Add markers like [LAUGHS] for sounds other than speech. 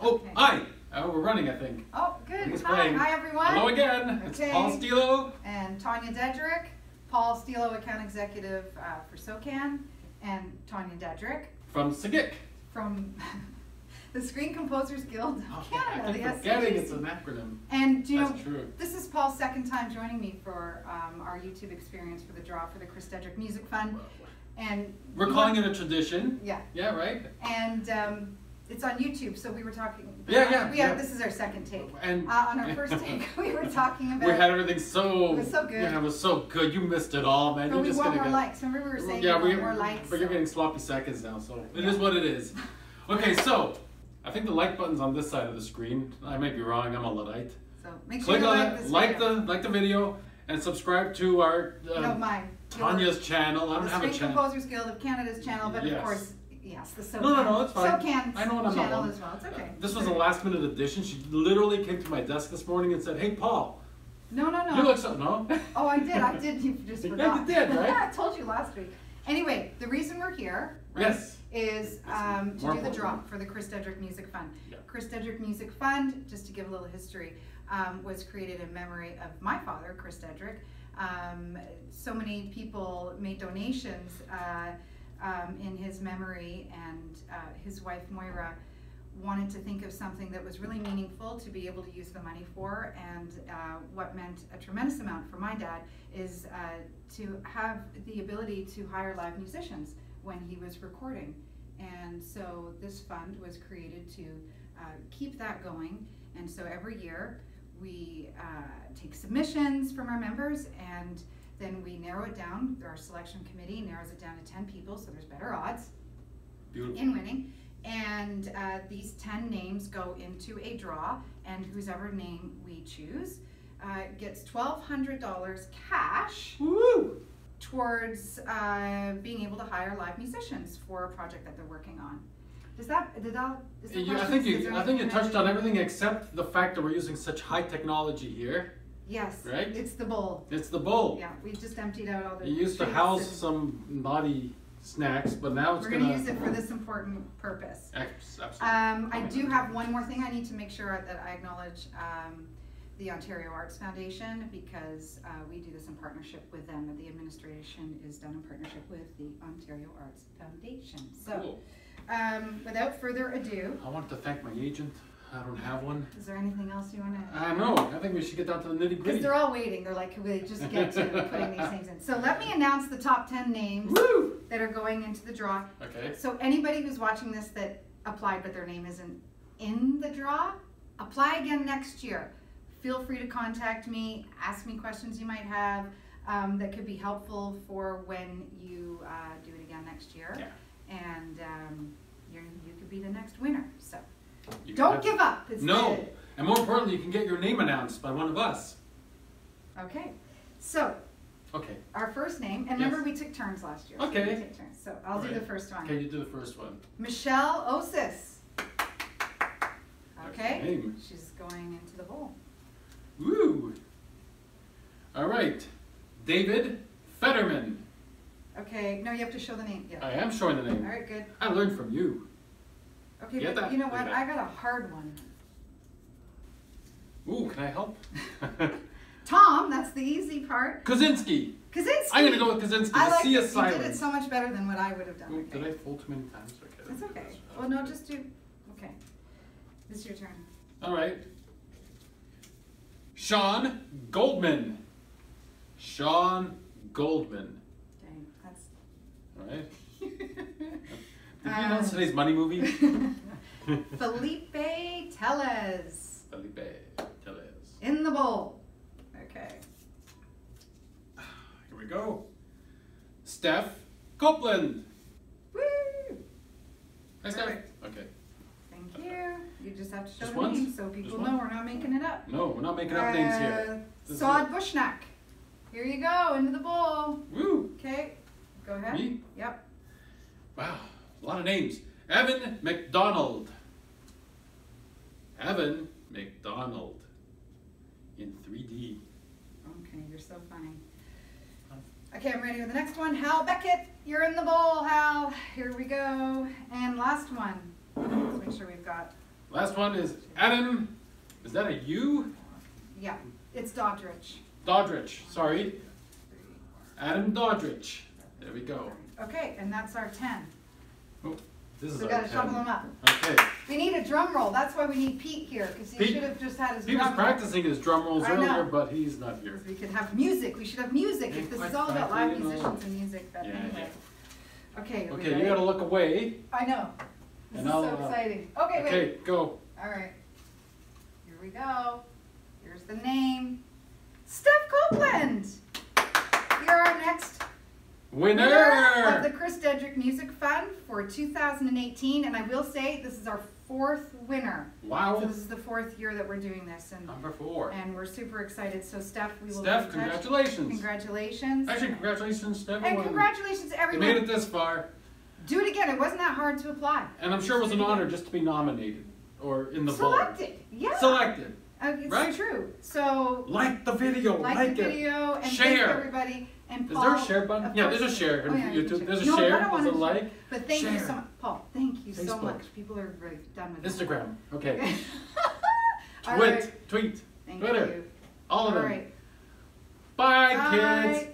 Oh, Okay. hi. Uh, we're running, I think. Oh, good. Hi, playing. hi everyone. Hello again. It's Paul Stillo. And Tonya Dedrick, Paul Stillo, account executive uh, for SOCAN, and Tonya Dedrick from Sigik. from [LAUGHS] the Screen Composers Guild of Oh, I Canada, keep forgetting it's an acronym. And do you know, true. this is Paul's second time joining me for um, our YouTube experience for the draw for the Chris Dedrick Music Fund. And We're calling it a tradition. Yeah, Yeah, right? and um, it's on YouTube, so we were talking. Yeah, yeah, We yeah. have, this is our second take. And Uh, on our [LAUGHS] first take, [LAUGHS] we were talking about. we had everything so It was so good. Yeah, it was so good. You missed it all, man. but You're we just want more get likes. Remember we were saying yeah, we more likes. but you're getting sloppy seconds now, so it Yeah. is what it is. [LAUGHS] Okay, so I think the like button's on this side of the screen. I might be wrong. I'm a luddite. So make sure Click you on like it, this like the like the video, and subscribe to our uh, no mine. Tonya's channel. I don't have a channel. Composers Guild of Canada's channel, but Yes. of course, yes, the SOCAN. No, no, no, it's fine. SOCAN's I know what I'm channel as well. It's okay. This was a last minute addition. She literally came to my desk this morning and said, "Hey, Paul, No, no, no. you look so no." Oh, I did. I did. [LAUGHS] You just Yeah, forgot. you did, right? yeah, [LAUGHS] I told you last week. Anyway, the reason we're here right, Yes. is um, to More do the draw for the Chris Dedrick Music Fund. Yeah. Chris Dedrick Music Fund, just to give a little history, um, was created in memory of my father, Chris Dedrick. Um, so many people made donations uh, um, in his memory, and uh, his wife Moira wanted to think of something that was really meaningful to be able to use the money for. And uh, what meant a tremendous amount for my dad is uh, to have the ability to hire live musicians when he was recording. And so this fund was created to uh, keep that going. And so every year we uh, take submissions from our members and then we narrow it down. Our selection committee narrows it down to 10 people, so there's better odds Beautiful. in winning. And uh, these 10 names go into a draw, and whoever name we choose uh, gets $1,200 cash Woo! towards uh, being able to hire live musicians for a project that they're working on. Does that, did that, is You, I think you, I think you touched on everything except the fact that we're using such high technology here. Yes, Right? it's the bowl. It's the bowl. Yeah, we just emptied out all the. It used to house some naughty snacks, but now it's We're gonna. gonna use it for this important purpose. Absolutely. Um, I do have one more thing I need to make sure that I acknowledge, um, the Ontario Arts Foundation, because, uh, we do this in partnership with them, the administration is done in partnership with the Ontario Arts Foundation. So, Cool. um, without further ado, I want to thank my agent. I don't have one. is there anything else you wanna? I know. I think we should get down to the nitty Because gritty. they're all waiting, they're like, could we just get to [LAUGHS] putting these names in? So let me announce the top ten names Woo! that are going into the draw. Okay. So anybody who's watching this that applied but their name isn't in the draw, apply again next year. Feel free to contact me, ask me questions you might have um, that could be helpful for when you uh, do it again next year. Yeah. And um, you're, you could be the next winner. So You don't give up. It's No. the- And more importantly, you can get your name announced by one of us. okay. So Okay. our first name, and Yes. remember we took turns last year. so Okay. we take turns. So I'll do the first one. Okay, you do the first one. Michelle Osis. Okay. She's going into the bowl. Woo! All right. David Fetterman. Okay, no, you have to show the name. Yeah. I am showing the name. All right, good. I learned from you. Okay, Get but that? you know what? I got a hard one. Ooh, can I help? [LAUGHS] [LAUGHS] Tom, that's the easy part. Kaczynski. Kaczynski. I'm gonna go with Kaczynski. I like sea it. of You did it so much better than what I would have done. Ooh, Okay. Did I fold too many times? Okay. That's okay. Well, no, just do. Okay. it's your turn. All right. Sean Goldman. Sean Goldman. Dang, that's. All right. Did you Uh, announce today's money movie? [LAUGHS] Felipe Tellez Felipe Tellez. in the bowl. Okay. Here we go. Steph Copeland. Woo! Hi, Steph. Perfect. Okay. Thank you. You just have to show Just the once? name so people know we're not making it up. No, we're not making up names here. Uh, This Sod Bushnack. Here you go, into the bowl. Woo! Okay, go ahead. Me? Yep. Wow, a lot of names. Evan McDonald. Evan McDonald. In 3D. Okay, you're so funny. Okay, I'm ready with the next one. Hal Beckett, you're in the bowl, Hal. Here we go. And last one. Let's make sure we've got Last one is Adam. Is that a U? Yeah, it's Doddridge. Doddridge. Sorry. Adam Doddridge. There we go. Okay, and that's our ten. Oh, this is we gotta shuffle them up. Okay. We need a drum roll, that's why we need Pete here, cause he Pete- should have just had his He was drum roll. practicing his drum rolls I know. earlier, but he's not here. We could have music, we should have music, if this is all about live frankly, you know. musicians and music, but Yeah, anyway. Okay, are we Okay, you ready? gotta look away. I know, this And is I'll, so uh, exciting. Okay, wait, Okay, go. alright. Here we go, here's the name, Steph Copeland! You're our next Winner! winner of the Chris Dedrick Music Fund for 2018, and I will say, this is our fourth winner. Wow. So this is the fourth year that we're doing this, and, Number four. and we're super excited, so Steph, we will Steph, congratulations. Congratulations. Actually, congratulations to everyone. And congratulations to You everyone. made it this far. Do it again, it wasn't that hard to apply. And I'm sure it was an honor just to be nominated or in the vote. Selected, yeah. Selected. Uh, it's right? true, so, Like the video. like, Like, the it. video, and thank Share. everybody, and Is there a share button? Yeah, there's a share oh, yeah, YouTube. There's a No, share. There's a share. like. But thank you so much, Paul, thank you so much, people are really done with. Instagram. Okay. [LAUGHS] All Tweet. right. Tweet. Thank Twitter. you. All of All them. right. Bye, Bye. kids.